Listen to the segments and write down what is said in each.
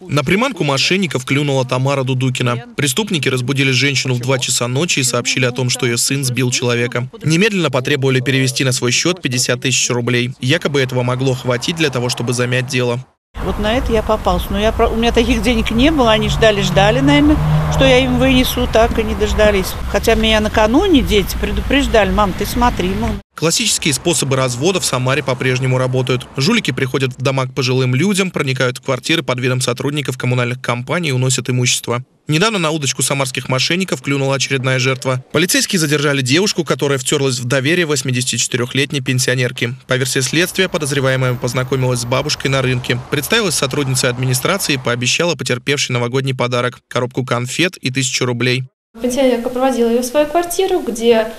На приманку мошенников клюнула Тамара Дудукина. Преступники разбудили женщину в 2 часа ночи и сообщили о том, что ее сын сбил человека. Немедленно потребовали перевести на свой счет 50 тысяч рублей. Якобы этого могло хватить для того, чтобы замять дело. Вот на это я попался. Но я, у меня таких денег не было, они ждали-ждали, наверное, что я им вынесу, так и не дождались. Хотя меня накануне дети предупреждали, мам, ты смотри, мам. Классические способы развода в Самаре по-прежнему работают. Жулики приходят в дома к пожилым людям, проникают в квартиры под видом сотрудников коммунальных компаний и уносят имущество. Недавно на удочку самарских мошенников клюнула очередная жертва. Полицейские задержали девушку, которая втерлась в доверие 84-летней пенсионерки. По версии следствия, подозреваемая познакомилась с бабушкой на рынке, представилась сотрудницей администрации и пообещала потерпевшей новогодний подарок – коробку конфет и тысячу рублей. Пенсионерка проводила ее в свою квартиру, где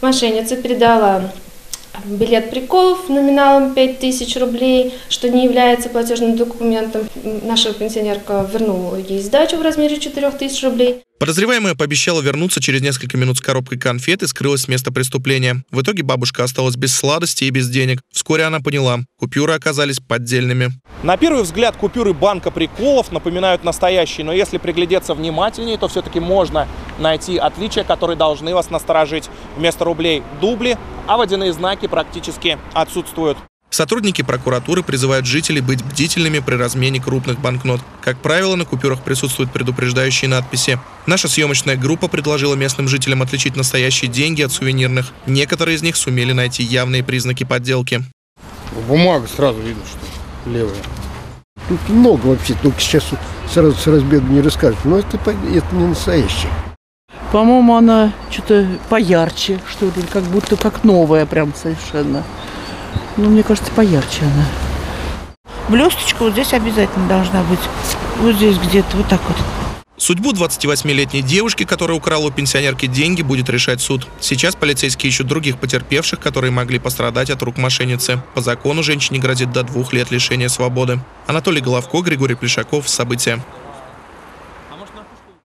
мошенница передала билет приколов номиналом 5000 рублей, что не является платежным документом. Наша пенсионерка вернула ей сдачу в размере 4000 рублей. Подозреваемая пообещала вернуться через несколько минут с коробкой конфет и скрылась с места преступления. В итоге бабушка осталась без сладостей и без денег. Вскоре она поняла, купюры оказались поддельными. На первый взгляд купюры банка приколов напоминают настоящие, но если приглядеться внимательнее, то все-таки можно найти отличия, которые должны вас насторожить. Вместо рублей дубли, а водяные знаки практически отсутствуют. Сотрудники прокуратуры призывают жителей быть бдительными при размене крупных банкнот. Как правило, на купюрах присутствуют предупреждающие надписи. Наша съемочная группа предложила местным жителям отличить настоящие деньги от сувенирных. Некоторые из них сумели найти явные признаки подделки. Бумага сразу видно, что левая. Тут много вообще, только сейчас сразу с разбега не расскажешь. Но это, это не настоящее. По-моему, она что-то поярче, что ли, как будто как новая прям совершенно. Ну, мне кажется, поярче она. Блесточка вот здесь обязательно должна быть. Вот здесь где-то, вот так вот. Судьбу 28-летней девушки, которая украла у пенсионерки деньги, будет решать суд. Сейчас полицейские ищут других потерпевших, которые могли пострадать от рук мошенницы. По закону женщине грозит до двух лет лишения свободы. Анатолий Головко, Григорий Плешаков. События.